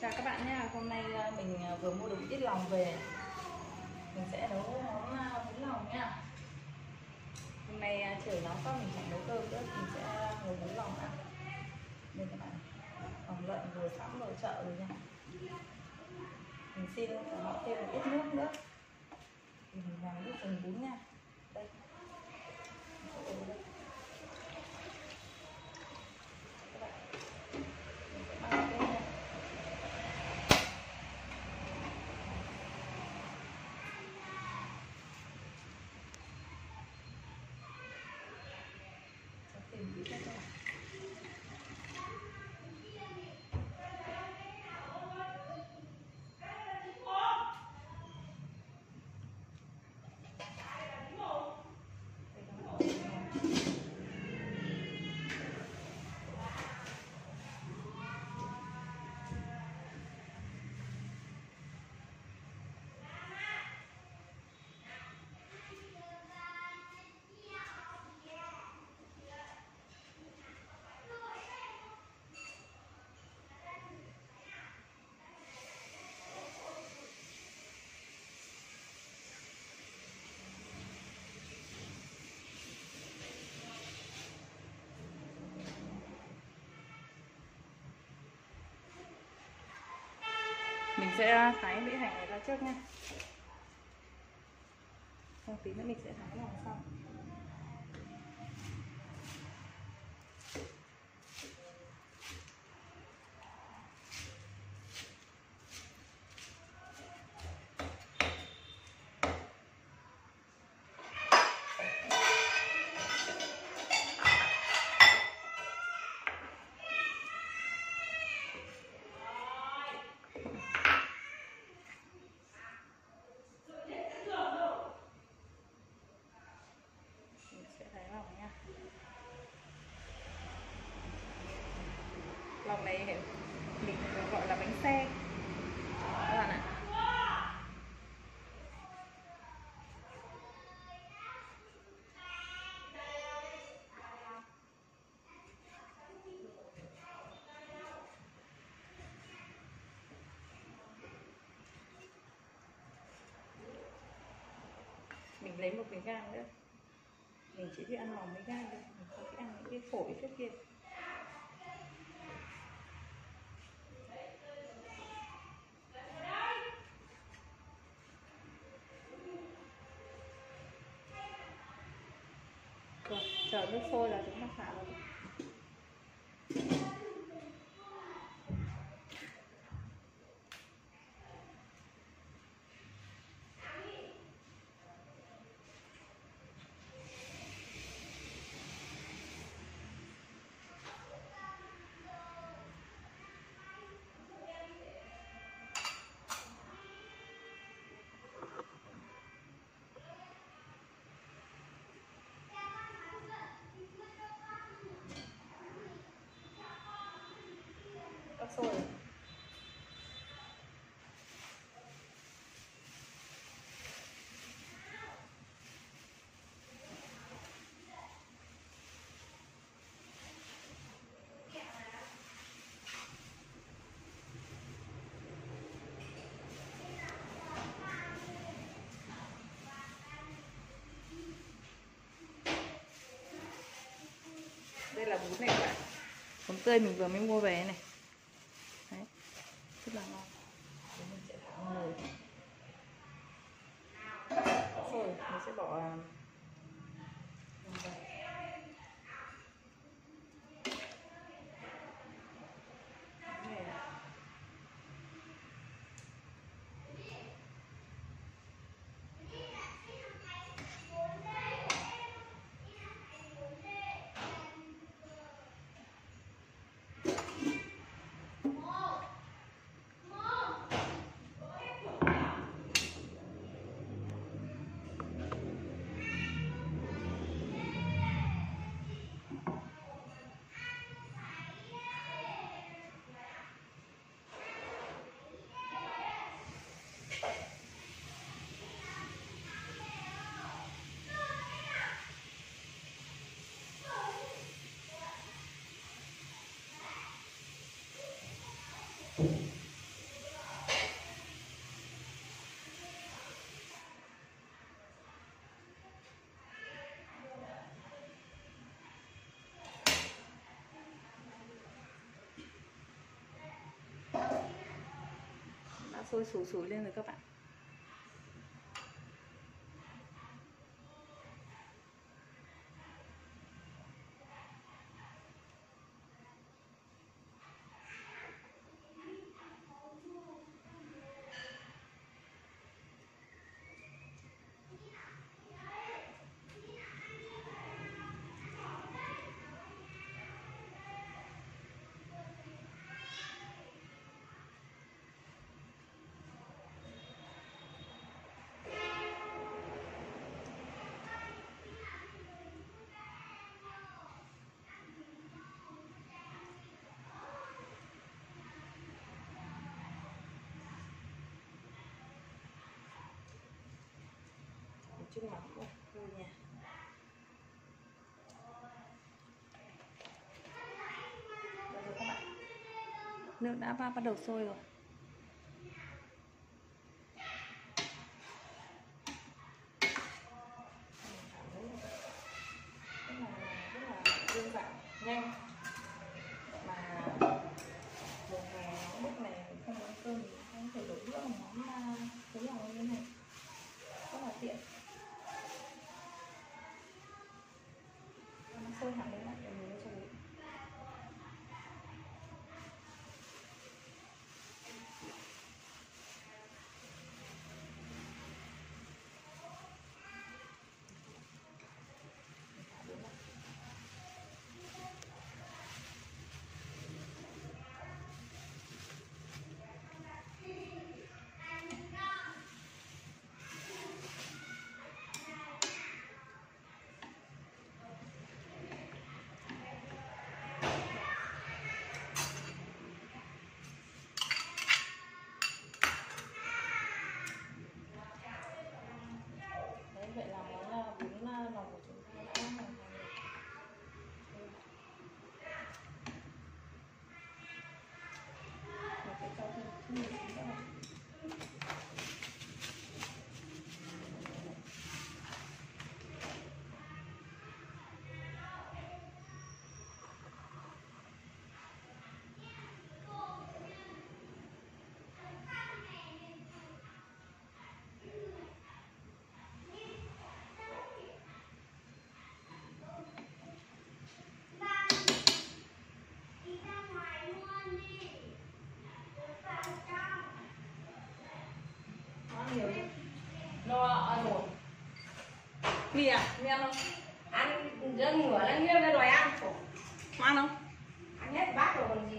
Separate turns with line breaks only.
Chào các bạn nha, hôm nay ờ, mình ờ, vừa mua được ít lòng về. Mình sẽ nấu món ờ, bún lòng nha. Hôm nay trời nóng quá mình chẳng nấu cơm nữa Mình sẽ nấu bún lòng ăn Đây các bạn Lòng lợn vừa sẵn rồi chợ rồi nha. Mình xin cả họ thêm một ít nước nữa. Thì mình làm nước phần bún nha. Đây. Sẽ thái mỹ hành này ra trước nha. Xong tí nữa mình sẽ thái này sau mình sẽ thái lòng nha lòng này mình gọi là bánh xe các bạn ạ mình lấy một cái gan nữa. Mình chỉ thích ăn lòng với gan thôi, mình không thích ăn những cái phổi trước kia. Chờ nước sôi là chúng ta xả vào sôi đây là bún này các bạn. Bún tươi mình vừa mới mua về này là ngon thì mình sẽ thả vào nồi rồi mình sẽ bỏ à, Đã sôi sù sù! Chung mặt của thôi nha Được rồi các bạn. nước đã bắt đầu sôi rồi nhiều đi nó ăn một mì à? Mì ăn không?
Ăn rất ngửa lên nguyên ra đòi ăn.
Không ăn không? Ăn hết bát rồi còn gì.